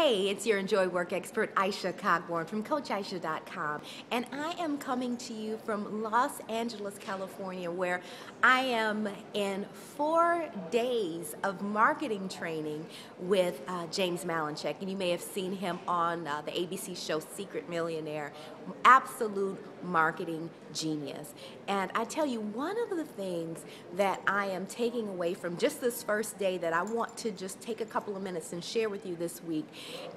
Hey, it's your Enjoy Work expert, Isha Cogborn from CoachIsha.com, and I am coming to you from Los Angeles, California, where I am in four days of marketing training with uh, James Malinchak, and you may have seen him on uh, the ABC show Secret Millionaire. Absolute marketing genius. And I tell you, one of the things that I am taking away from just this first day that I want to just take a couple of minutes and share with you this week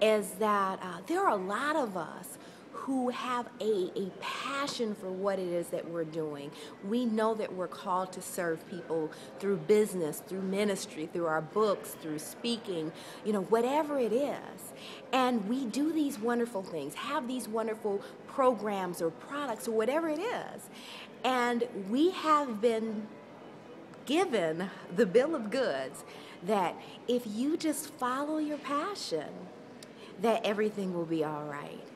is that uh, there are a lot of us who have a, a passion for what it is that we're doing. We know that we're called to serve people through business, through ministry, through our books, through speaking, you know, whatever it is. And we do these wonderful things, have these wonderful programs or products or whatever it is. And we have been given the bill of goods that if you just follow your passion, that everything will be all right.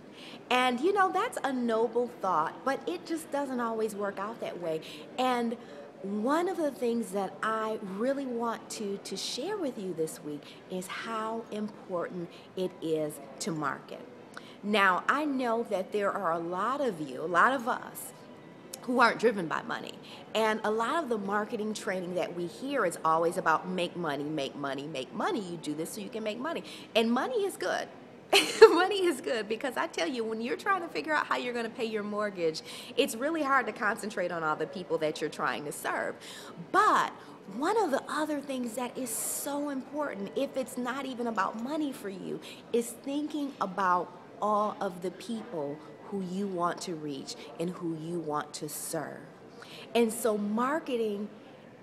And you know, that's a noble thought, but it just doesn't always work out that way. And one of the things that I really want to, to share with you this week is how important it is to market. Now, I know that there are a lot of you, a lot of us, who aren't driven by money. And a lot of the marketing training that we hear is always about make money, make money, make money. You do this so you can make money. And money is good. money is good because I tell you, when you're trying to figure out how you're going to pay your mortgage, it's really hard to concentrate on all the people that you're trying to serve. But one of the other things that is so important, if it's not even about money for you, is thinking about all of the people who you want to reach and who you want to serve. And so, marketing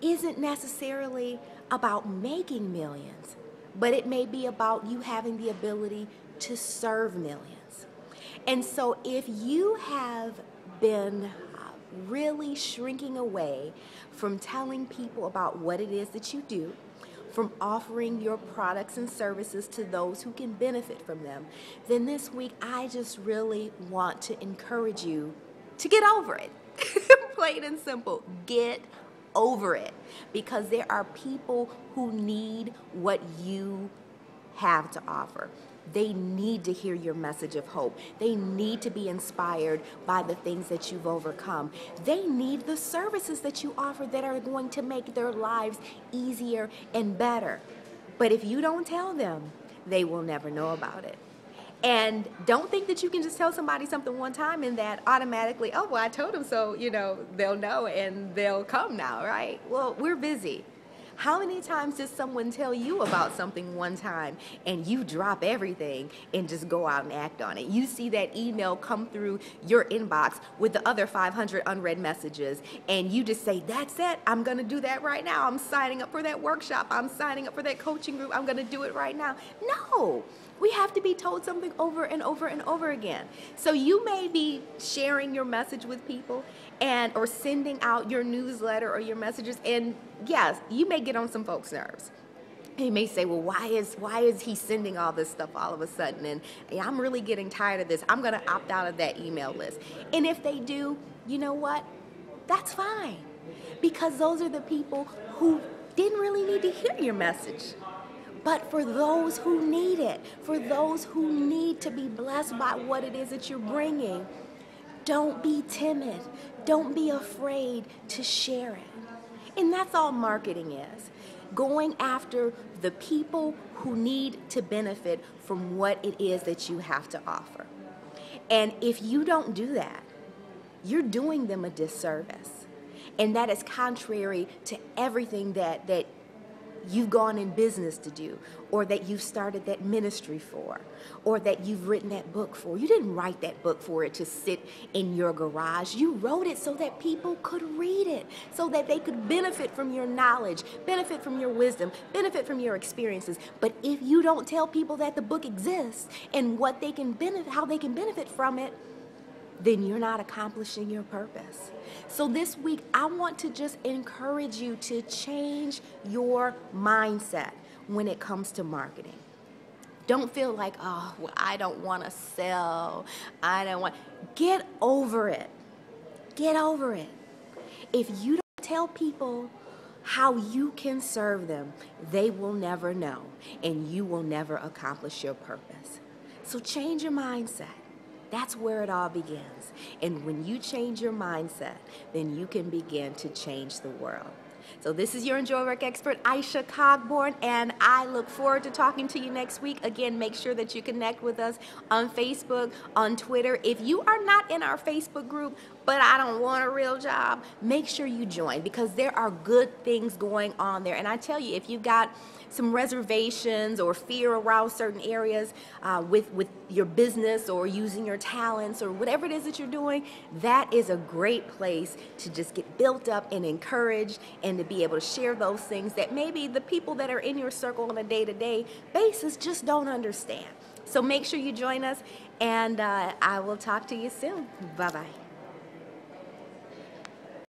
isn't necessarily about making millions, but it may be about you having the ability to serve millions. And so, if you have been uh, really shrinking away from telling people about what it is that you do, from offering your products and services to those who can benefit from them, then this week I just really want to encourage you to get over it. Plain and simple. Get over it. Because there are people who need what you have to offer. They need to hear your message of hope. They need to be inspired by the things that you've overcome. They need the services that you offer that are going to make their lives easier and better. But if you don't tell them, they will never know about it. And don't think that you can just tell somebody something one time and that automatically, oh, well, I told them so, you know, they'll know and they'll come now, right? Well, we're busy. How many times does someone tell you about something one time and you drop everything and just go out and act on it? You see that email come through your inbox with the other 500 unread messages and you just say, That's it, I'm gonna do that right now. I'm signing up for that workshop, I'm signing up for that coaching group, I'm gonna do it right now. No. We have to be told something over and over and over again. So you may be sharing your message with people and or sending out your newsletter or your messages and yes, you may get on some folks' nerves. He may say, "Well, why is why is he sending all this stuff all of a sudden?" And I'm really getting tired of this. I'm going to opt out of that email list. And if they do, you know what? That's fine, because those are the people who didn't really need to hear your message. But for those who need it, for those who need to be blessed by what it is that you're bringing, don't be timid. Don't be afraid to share it. And that's all marketing is going after the people who need to benefit from what it is that you have to offer. And if you don't do that, you're doing them a disservice. And that is contrary to everything that, that you've gone in business to do, or that you've started that ministry for, or that you've written that book for. You didn't write that book for it to sit in your garage. You wrote it so that people could read it, so that they could benefit from your knowledge, benefit from your wisdom, benefit from your experiences. But if you don't tell people that the book exists and what they can benefit, how they can benefit from it, then you're not accomplishing your purpose. So this week, I want to just encourage you to change your mindset when it comes to marketing. Don't feel like, oh, well, I don't want to sell. I don't want. Get over it. Get over it. If you don't tell people how you can serve them, they will never know, and you will never accomplish your purpose. So change your mindset. That's where it all begins. And when you change your mindset, then you can begin to change the world. So this is your Enjoy Work expert, Isha Cogborn, and I look forward to talking to you next week. Again, make sure that you connect with us on Facebook, on Twitter. If you are not in our Facebook group, but I don't want a real job, make sure you join because there are good things going on there. And I tell you, if you've got some reservations or fear around certain areas uh, with, with your business or using your talents or whatever it is that you're doing, that is a great place to just get built up and encouraged and to be able to share those things that maybe the people that are in your circle on a day to day basis just don't understand. So make sure you join us, and uh, I will talk to you soon. Bye bye.